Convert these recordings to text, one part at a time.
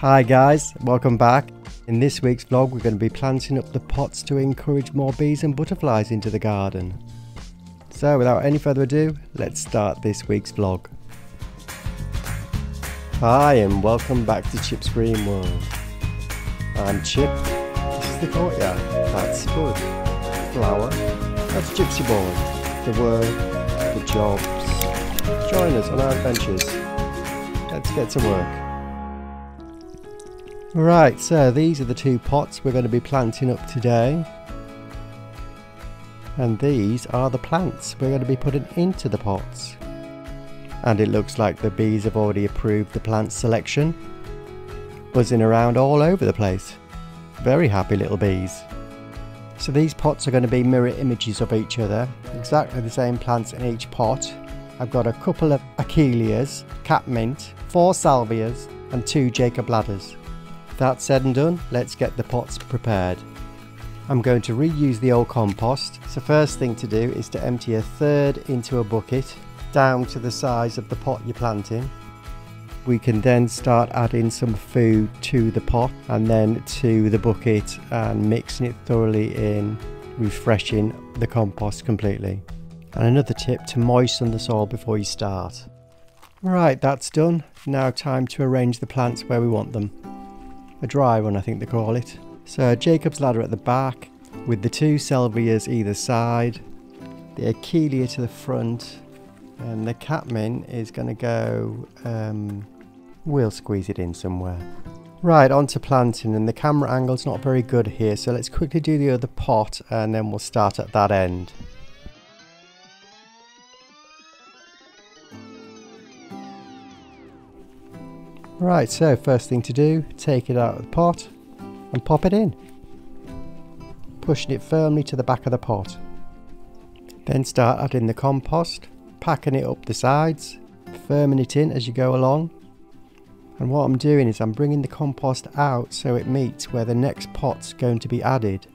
Hi guys, welcome back. In this week's vlog we're going to be planting up the pots to encourage more bees and butterflies into the garden. So without any further ado, let's start this week's vlog. Hi and welcome back to Chip's Green World. I'm Chip, this is the courtyard, that's Spud, Flower, that's Gypsy Boy, the work, the jobs. Join us on our adventures. Let's get to work. Right, so these are the two pots we're going to be planting up today. And these are the plants we're going to be putting into the pots. And it looks like the bees have already approved the plant selection. Buzzing around all over the place. Very happy little bees. So these pots are going to be mirror images of each other. Exactly the same plants in each pot. I've got a couple of Achilleas, catmint, four salvias and two Jacob ladders. That said and done, let's get the pots prepared. I'm going to reuse the old compost, so first thing to do is to empty a third into a bucket, down to the size of the pot you're planting. We can then start adding some food to the pot and then to the bucket and mixing it thoroughly in, refreshing the compost completely. And another tip to moisten the soil before you start. Right, that's done. Now time to arrange the plants where we want them a dry one I think they call it. So Jacob's ladder at the back with the two salvias either side, the Achillea to the front and the catmint is going to go, um, we'll squeeze it in somewhere. Right, on to planting and the camera angle's not very good here so let's quickly do the other pot and then we'll start at that end. Right, so first thing to do, take it out of the pot and pop it in. Pushing it firmly to the back of the pot. Then start adding the compost, packing it up the sides, firming it in as you go along. And what I'm doing is I'm bringing the compost out so it meets where the next pot's going to be added.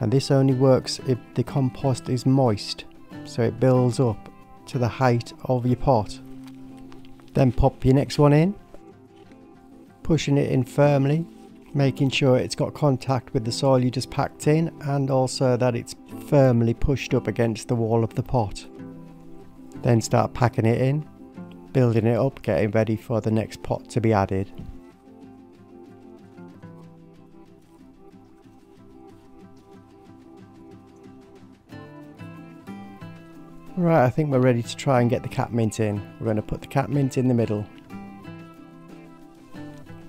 And this only works if the compost is moist, so it builds up to the height of your pot. Then pop your next one in, pushing it in firmly, making sure it's got contact with the soil you just packed in and also that it's firmly pushed up against the wall of the pot. Then start packing it in, building it up, getting ready for the next pot to be added. Right, I think we're ready to try and get the catmint in. We're going to put the catmint in the middle.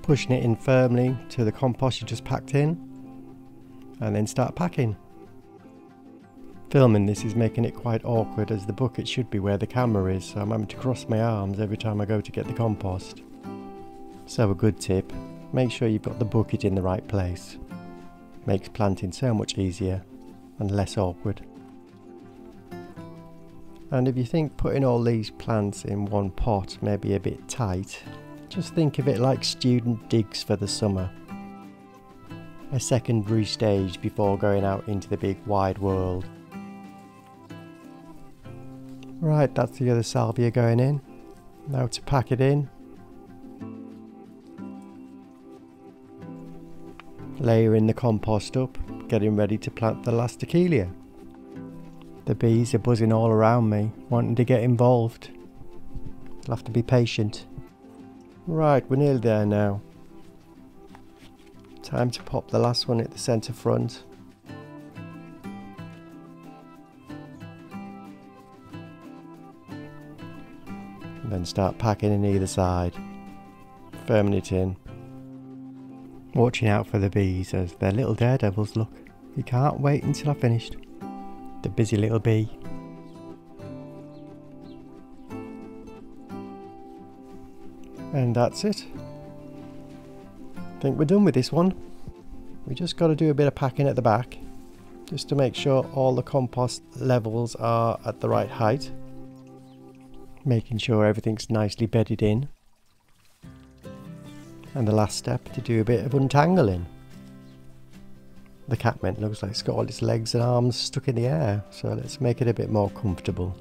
Pushing it in firmly to the compost you just packed in. And then start packing. Filming this is making it quite awkward as the bucket should be where the camera is, so I'm having to cross my arms every time I go to get the compost. So a good tip, make sure you've got the bucket in the right place. Makes planting so much easier and less awkward. And if you think putting all these plants in one pot may be a bit tight, just think of it like student digs for the summer. A secondary stage before going out into the big wide world. Right, that's the other salvia going in. Now to pack it in. Layering the compost up, getting ready to plant the last Achillea. The bees are buzzing all around me, wanting to get involved. I'll have to be patient. Right, we're nearly there now. Time to pop the last one at the centre front. And then start packing in either side. Firming it in. Watching out for the bees as they're little daredevils look. You can't wait until I've finished the busy little bee. And that's it. I think we're done with this one. We just got to do a bit of packing at the back just to make sure all the compost levels are at the right height. Making sure everything's nicely bedded in. And the last step to do a bit of untangling. The catmint looks like it's got all its legs and arms stuck in the air, so let's make it a bit more comfortable.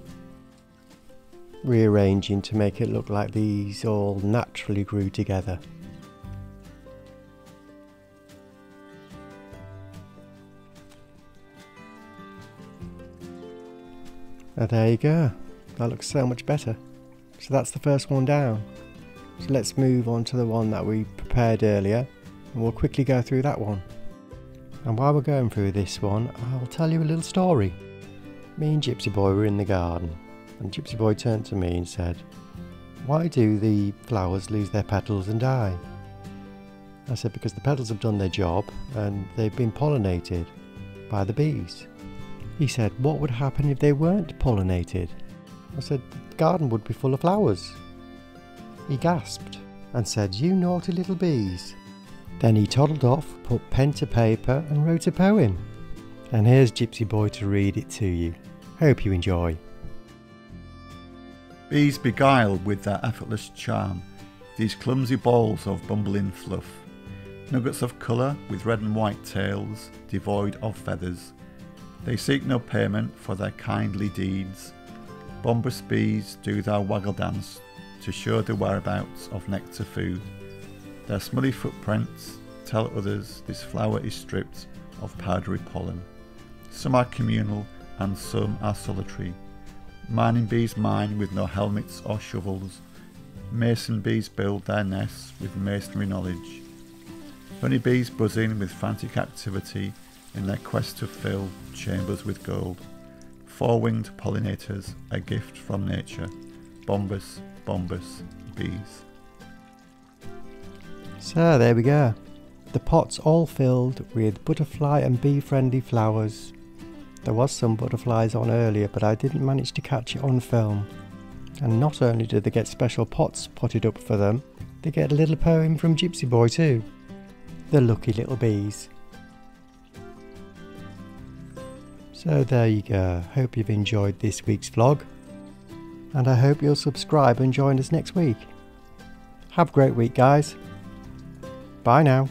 rearranging to make it look like these all naturally grew together. And there you go. That looks so much better. So that's the first one down. So let's move on to the one that we prepared earlier and we'll quickly go through that one. And while we're going through this one, I'll tell you a little story. Me and Gypsy Boy were in the garden and Gypsy Boy turned to me and said, Why do the flowers lose their petals and die? I said, Because the petals have done their job and they've been pollinated by the bees. He said, What would happen if they weren't pollinated? I said, The garden would be full of flowers. He gasped and said, You naughty little bees. Then he toddled off, put pen to paper, and wrote a poem. And here's Gypsy Boy to read it to you. Hope you enjoy. Bees beguile with their effortless charm these clumsy balls of bumbling fluff, nuggets of colour with red and white tails, devoid of feathers they seek no payment for their kindly deeds. Bombus bees do their waggle dance to show the whereabouts of nectar food. Their smutty footprints tell others this flower is stripped of powdery pollen. Some are communal and some are solitary. Mining bees mine with no helmets or shovels. Mason bees build their nests with masonry knowledge. Honey bees buzzing with frantic activity in their quest to fill chambers with gold. Four winged pollinators, a gift from nature. Bombus, bombus, bees. So there we go. The pot's all filled with butterfly and bee friendly flowers. There was some butterflies on earlier but I didn't manage to catch it on film. And not only do they get special pots potted up for them, they get a little poem from Gypsy Boy too. The lucky little bees. So there you go. Hope you've enjoyed this week's vlog. And I hope you'll subscribe and join us next week. Have a great week, guys. Bye now.